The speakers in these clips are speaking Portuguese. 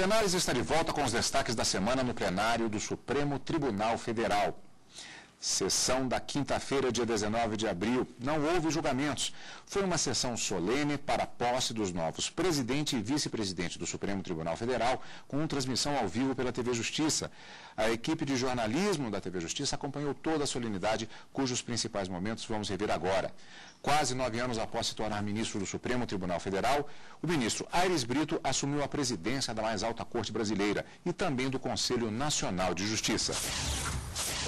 Plenários está de volta com os destaques da semana no plenário do Supremo Tribunal Federal. Sessão da quinta-feira, dia 19 de abril. Não houve julgamentos. Foi uma sessão solene para a posse dos novos presidente e vice-presidente do Supremo Tribunal Federal, com transmissão ao vivo pela TV Justiça. A equipe de jornalismo da TV Justiça acompanhou toda a solenidade, cujos principais momentos vamos rever agora. Quase nove anos após se tornar ministro do Supremo Tribunal Federal, o ministro Aires Brito assumiu a presidência da mais alta corte brasileira e também do Conselho Nacional de Justiça.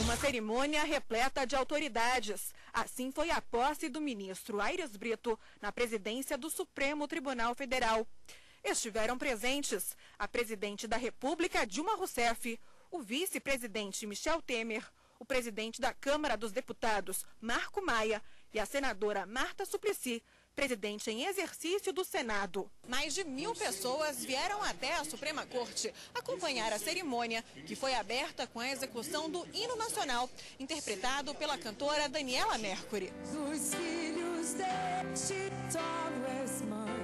Uma cerimônia repleta de autoridades. Assim foi a posse do ministro Aires Brito na presidência do Supremo Tribunal Federal. Estiveram presentes a presidente da República, Dilma Rousseff, o vice-presidente Michel Temer, o presidente da Câmara dos Deputados, Marco Maia, e a senadora Marta Suplicy, presidente em exercício do Senado. Mais de mil pessoas vieram até a Suprema Corte acompanhar a cerimônia, que foi aberta com a execução do hino nacional, interpretado pela cantora Daniela Mercury. Os filhos mãe,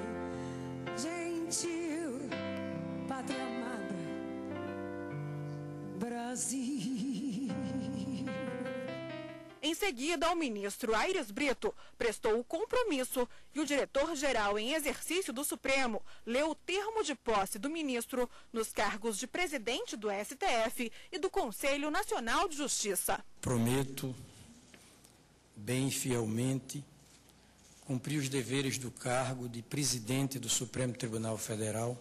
seguida, o ministro Aires Brito prestou o compromisso e o diretor-geral em exercício do Supremo leu o termo de posse do ministro nos cargos de presidente do STF e do Conselho Nacional de Justiça. Prometo, bem fielmente, cumprir os deveres do cargo de presidente do Supremo Tribunal Federal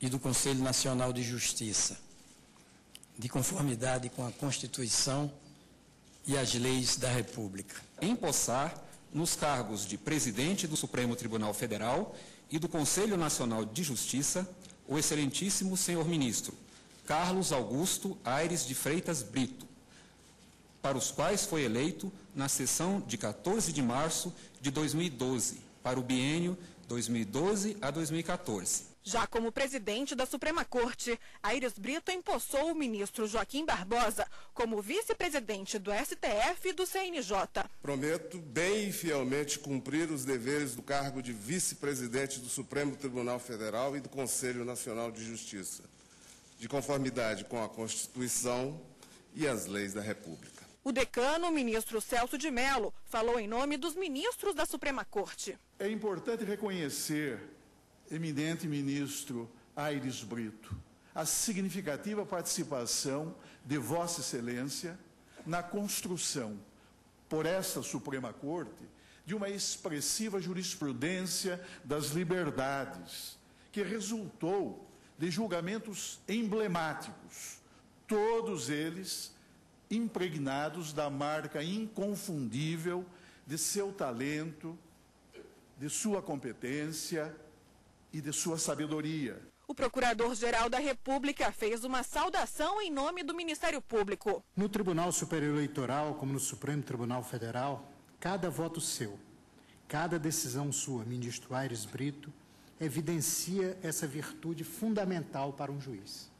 e do Conselho Nacional de Justiça, de conformidade com a Constituição e as leis da República. Empossar nos cargos de presidente do Supremo Tribunal Federal e do Conselho Nacional de Justiça o excelentíssimo senhor ministro Carlos Augusto Aires de Freitas Brito, para os quais foi eleito na sessão de 14 de março de 2012, para o biênio 2012 a 2014. Já como presidente da Suprema Corte, Aires Brito empossou o ministro Joaquim Barbosa como vice-presidente do STF e do CNJ. Prometo bem e fielmente cumprir os deveres do cargo de vice-presidente do Supremo Tribunal Federal e do Conselho Nacional de Justiça, de conformidade com a Constituição e as leis da República. O decano, o ministro Celso de Mello, falou em nome dos ministros da Suprema Corte. É importante reconhecer eminente ministro Aires Brito, a significativa participação de Vossa Excelência na construção, por esta Suprema Corte, de uma expressiva jurisprudência das liberdades, que resultou de julgamentos emblemáticos, todos eles impregnados da marca inconfundível de seu talento, de sua competência e de sua sabedoria. O Procurador-Geral da República fez uma saudação em nome do Ministério Público. No Tribunal Superior Eleitoral, como no Supremo Tribunal Federal, cada voto seu, cada decisão sua, ministro Aires Brito, evidencia essa virtude fundamental para um juiz.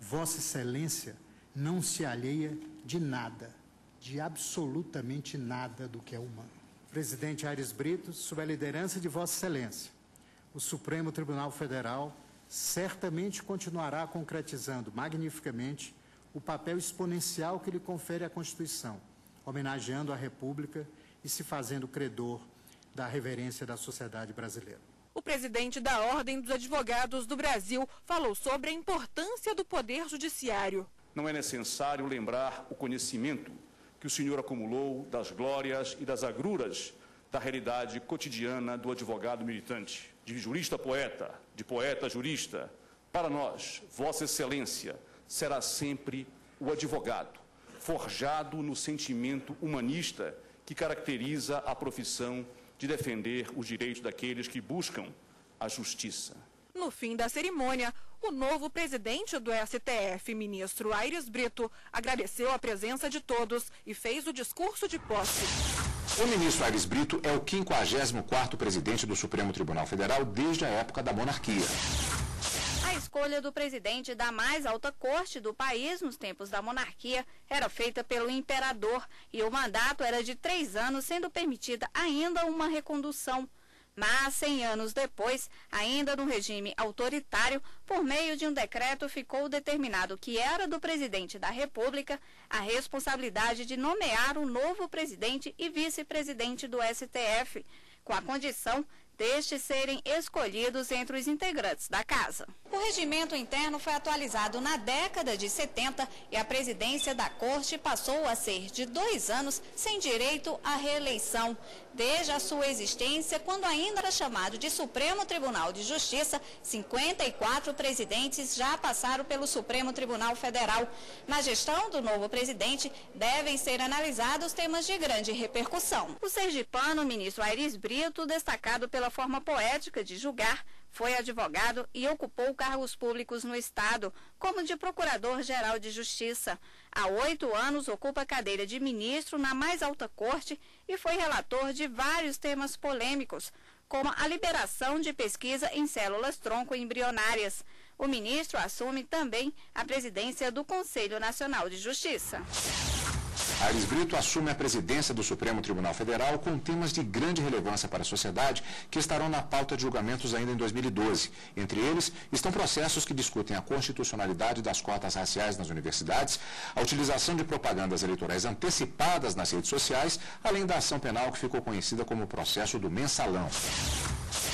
Vossa Excelência não se alheia de nada, de absolutamente nada do que é humano. Presidente Aires Brito, sob a liderança de Vossa Excelência, o Supremo Tribunal Federal certamente continuará concretizando magnificamente o papel exponencial que lhe confere a Constituição, homenageando a República e se fazendo credor da reverência da sociedade brasileira. O presidente da Ordem dos Advogados do Brasil falou sobre a importância do Poder Judiciário. Não é necessário lembrar o conhecimento que o senhor acumulou das glórias e das agruras da realidade cotidiana do advogado militante, de jurista poeta, de poeta jurista. Para nós, Vossa Excelência será sempre o advogado, forjado no sentimento humanista que caracteriza a profissão de defender os direitos daqueles que buscam a justiça. No fim da cerimônia, o novo presidente do STF, ministro Aires Brito, agradeceu a presença de todos e fez o discurso de posse. O ministro Aires Brito é o 54º presidente do Supremo Tribunal Federal desde a época da monarquia. A escolha do presidente da mais alta corte do país nos tempos da monarquia era feita pelo imperador e o mandato era de três anos, sendo permitida ainda uma recondução. Mas, 100 anos depois, ainda no regime autoritário, por meio de um decreto ficou determinado que era do presidente da República a responsabilidade de nomear o novo presidente e vice-presidente do STF, com a condição destes serem escolhidos entre os integrantes da casa. O regimento interno foi atualizado na década de 70 e a presidência da corte passou a ser de dois anos sem direito à reeleição. Desde a sua existência, quando ainda era chamado de Supremo Tribunal de Justiça, 54 presidentes já passaram pelo Supremo Tribunal Federal. Na gestão do novo presidente, devem ser analisados temas de grande repercussão. O sergipano ministro Aires Brito, destacado pela forma poética de julgar, foi advogado e ocupou cargos públicos no Estado, como de Procurador-Geral de Justiça. Há oito anos ocupa a cadeira de ministro na mais alta corte e foi relator de vários temas polêmicos, como a liberação de pesquisa em células tronco embrionárias. O ministro assume também a presidência do Conselho Nacional de Justiça. Aires Brito assume a presidência do Supremo Tribunal Federal com temas de grande relevância para a sociedade que estarão na pauta de julgamentos ainda em 2012. Entre eles estão processos que discutem a constitucionalidade das cotas raciais nas universidades, a utilização de propagandas eleitorais antecipadas nas redes sociais, além da ação penal que ficou conhecida como o processo do mensalão.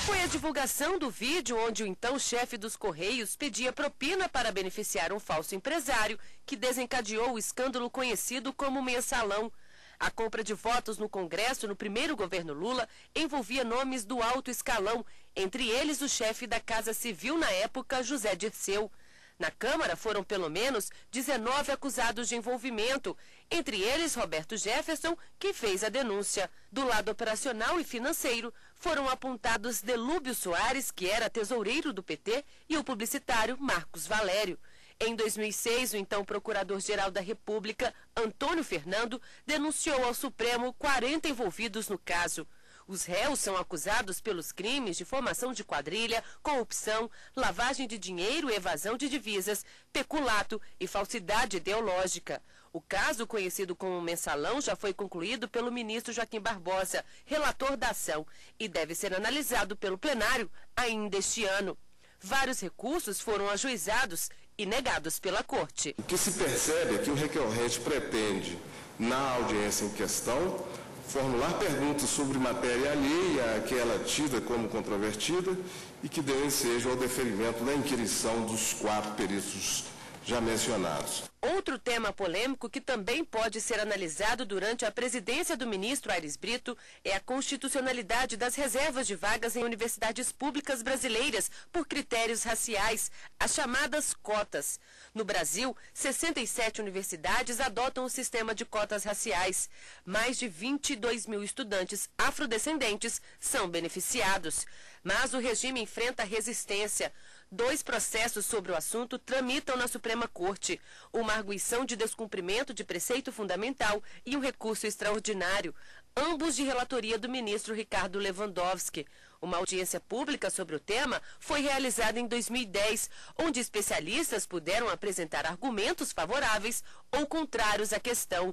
Foi a divulgação do vídeo onde o então chefe dos Correios pedia propina para beneficiar um falso empresário que desencadeou o escândalo conhecido como mensalão. A compra de votos no Congresso no primeiro governo Lula envolvia nomes do alto escalão, entre eles o chefe da Casa Civil na época, José Dirceu. Na Câmara foram pelo menos 19 acusados de envolvimento, entre eles Roberto Jefferson, que fez a denúncia. Do lado operacional e financeiro, foram apontados Delúbio Soares, que era tesoureiro do PT, e o publicitário Marcos Valério. Em 2006, o então Procurador-Geral da República, Antônio Fernando, denunciou ao Supremo 40 envolvidos no caso. Os réus são acusados pelos crimes de formação de quadrilha, corrupção, lavagem de dinheiro evasão de divisas, peculato e falsidade ideológica. O caso, conhecido como mensalão, já foi concluído pelo ministro Joaquim Barbosa, relator da ação, e deve ser analisado pelo plenário ainda este ano. Vários recursos foram ajuizados e negados pela Corte. O que se percebe é que o recorrente pretende, na audiência em questão, formular perguntas sobre matéria alheia àquela tida como controvertida e que dê ensejo ao deferimento da inquirição dos quatro peritos já mencionados. Outro tema polêmico que também pode ser analisado durante a presidência do ministro Aires Brito é a constitucionalidade das reservas de vagas em universidades públicas brasileiras por critérios raciais, as chamadas cotas. No Brasil, 67 universidades adotam o sistema de cotas raciais. Mais de 22 mil estudantes afrodescendentes são beneficiados. Mas o regime enfrenta resistência. Dois processos sobre o assunto tramitam na Suprema Corte: uma arguição de descumprimento de preceito fundamental e um recurso extraordinário, ambos de relatoria do ministro Ricardo Lewandowski. Uma audiência pública sobre o tema foi realizada em 2010, onde especialistas puderam apresentar argumentos favoráveis ou contrários à questão.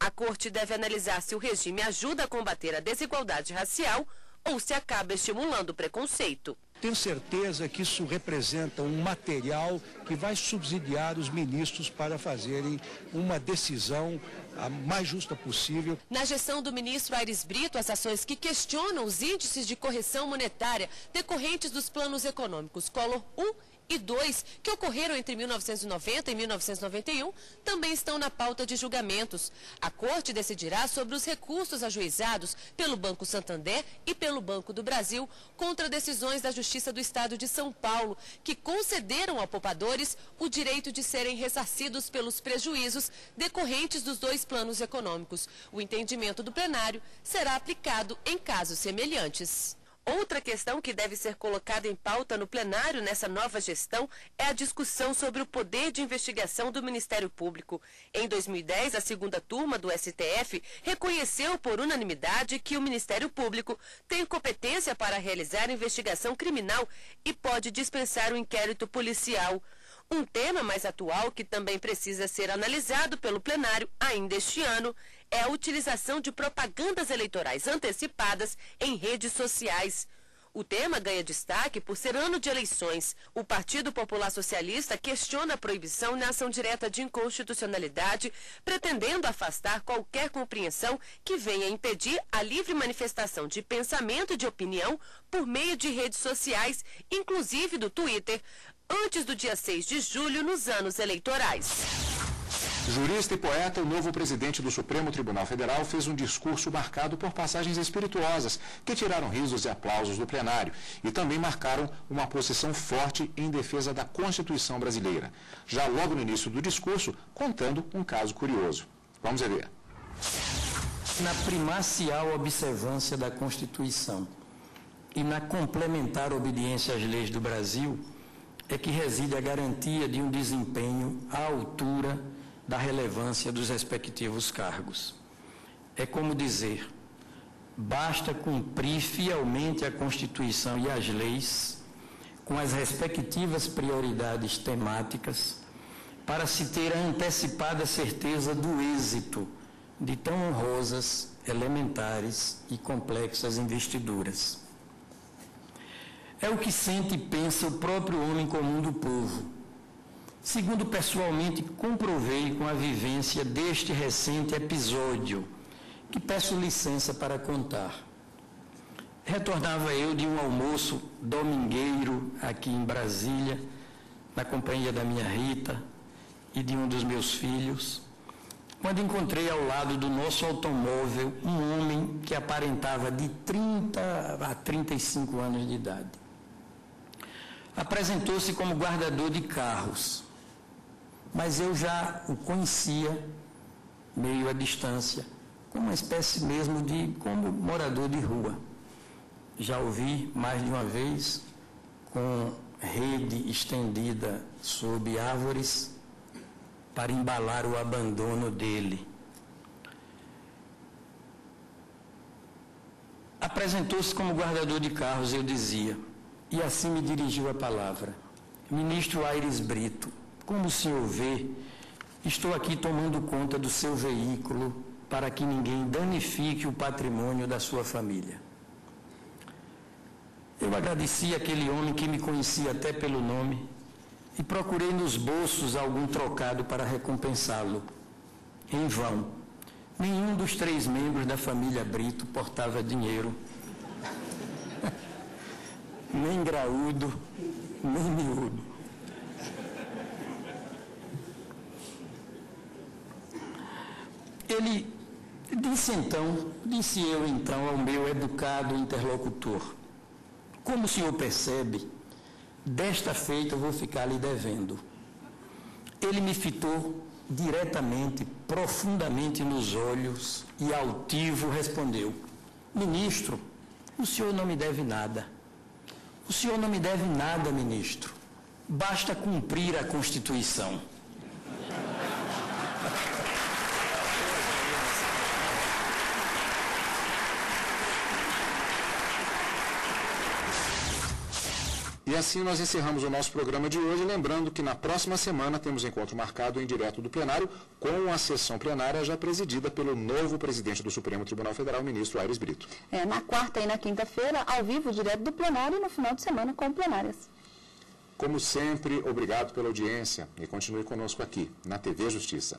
A Corte deve analisar se o regime ajuda a combater a desigualdade racial ou se acaba estimulando o preconceito. Tenho certeza que isso representa um material que vai subsidiar os ministros para fazerem uma decisão a mais justa possível. Na gestão do ministro Aires Brito, as ações que questionam os índices de correção monetária decorrentes dos planos econômicos Collor 1 e dois, que ocorreram entre 1990 e 1991, também estão na pauta de julgamentos. A Corte decidirá sobre os recursos ajuizados pelo Banco Santander e pelo Banco do Brasil contra decisões da Justiça do Estado de São Paulo, que concederam a poupadores o direito de serem ressarcidos pelos prejuízos decorrentes dos dois planos econômicos. O entendimento do plenário será aplicado em casos semelhantes. Outra questão que deve ser colocada em pauta no plenário nessa nova gestão é a discussão sobre o poder de investigação do Ministério Público. Em 2010, a segunda turma do STF reconheceu por unanimidade que o Ministério Público tem competência para realizar investigação criminal e pode dispensar o inquérito policial. Um tema mais atual que também precisa ser analisado pelo plenário ainda este ano é a utilização de propagandas eleitorais antecipadas em redes sociais. O tema ganha destaque por ser ano de eleições. O Partido Popular Socialista questiona a proibição na ação direta de inconstitucionalidade, pretendendo afastar qualquer compreensão que venha impedir a livre manifestação de pensamento e de opinião por meio de redes sociais, inclusive do Twitter, antes do dia 6 de julho nos anos eleitorais. Jurista e poeta, o novo presidente do Supremo Tribunal Federal fez um discurso marcado por passagens espirituosas, que tiraram risos e aplausos do plenário e também marcaram uma posição forte em defesa da Constituição brasileira. Já logo no início do discurso, contando um caso curioso. Vamos ver. Na primacial observância da Constituição e na complementar obediência às leis do Brasil, é que reside a garantia de um desempenho à altura da relevância dos respectivos cargos. É como dizer, basta cumprir fielmente a Constituição e as leis, com as respectivas prioridades temáticas, para se ter a antecipada certeza do êxito de tão honrosas, elementares e complexas investiduras. É o que sente e pensa o próprio homem comum do povo Segundo pessoalmente comprovei com a vivência deste recente episódio, que peço licença para contar. Retornava eu de um almoço domingueiro aqui em Brasília, na companhia da minha Rita e de um dos meus filhos, quando encontrei ao lado do nosso automóvel um homem que aparentava de 30 a 35 anos de idade. Apresentou-se como guardador de carros mas eu já o conhecia meio à distância, como uma espécie mesmo de como morador de rua. Já ouvi mais de uma vez com rede estendida sob árvores para embalar o abandono dele. Apresentou-se como guardador de carros, eu dizia, e assim me dirigiu a palavra. Ministro Aires Brito, como o senhor vê, estou aqui tomando conta do seu veículo para que ninguém danifique o patrimônio da sua família. Eu agradeci aquele homem que me conhecia até pelo nome e procurei nos bolsos algum trocado para recompensá-lo. Em vão. Nenhum dos três membros da família Brito portava dinheiro. nem graúdo, nem miúdo. Ele disse então, disse eu então ao meu educado interlocutor, como o senhor percebe, desta feita eu vou ficar lhe devendo. Ele me fitou diretamente, profundamente nos olhos e altivo respondeu: Ministro, o senhor não me deve nada. O senhor não me deve nada, ministro. Basta cumprir a Constituição. E assim nós encerramos o nosso programa de hoje, lembrando que na próxima semana temos encontro marcado em direto do plenário, com a sessão plenária já presidida pelo novo presidente do Supremo Tribunal Federal, ministro Aires Brito. É, na quarta e na quinta-feira, ao vivo, direto do plenário, e no final de semana com plenárias. Como sempre, obrigado pela audiência e continue conosco aqui, na TV Justiça.